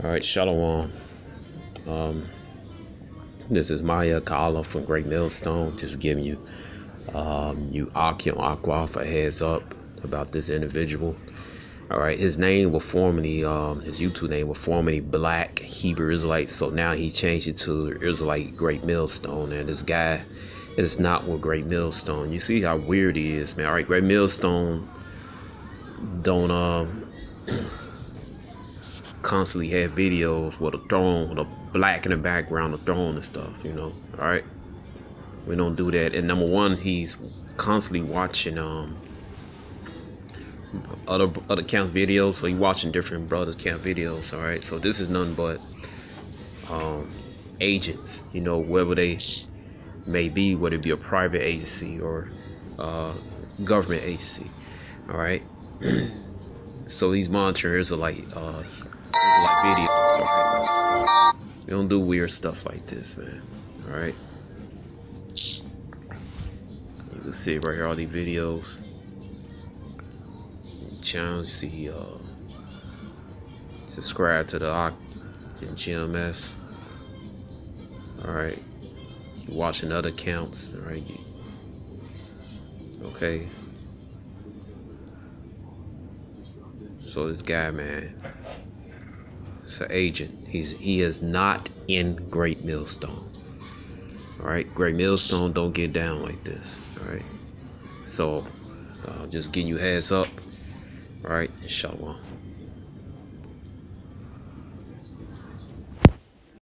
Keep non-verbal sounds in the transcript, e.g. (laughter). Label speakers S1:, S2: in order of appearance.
S1: All right, Shalom. Um, this is Maya Kala from Great Millstone. Just giving you, um, you Akim Aqua for heads up about this individual. All right, his name was formerly, um, his YouTube name was formerly Black Hebrew Israelite. So now he changed it to Israelite Great Millstone. And this guy is not with Great Millstone. You see how weird he is, man. All right, Great Millstone don't um constantly have videos with a throne, with a black in the background, a throne and stuff, you know. All right, we don't do that. And number one, he's constantly watching um other other camp videos, so he watching different brothers camp videos. All right, so this is nothing but um agents, you know, whether they may be, whether it be a private agency or uh, government agency. All right. (clears throat) so these monitors are like uh, videos. Right? We don't do weird stuff like this, man. All right. You can see right here all these videos. Channels, you see, uh, subscribe to the GMS. All right. You watching other accounts, all right? Okay. So this guy, man, so agent, he's he is not in Great Millstone. All right, Great Millstone don't get down like this. All right, so uh, just getting you heads up. All right, inshallah.